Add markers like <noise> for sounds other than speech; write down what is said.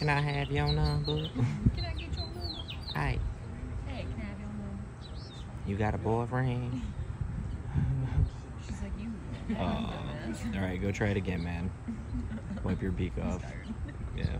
Can I have your number? Can I get your number? Hey, Hey, can I have your number? you got a boyfriend? <laughs> She's like, you. Oh, <laughs> all right, go try it again, man. Wipe your beak <laughs> off. Yeah.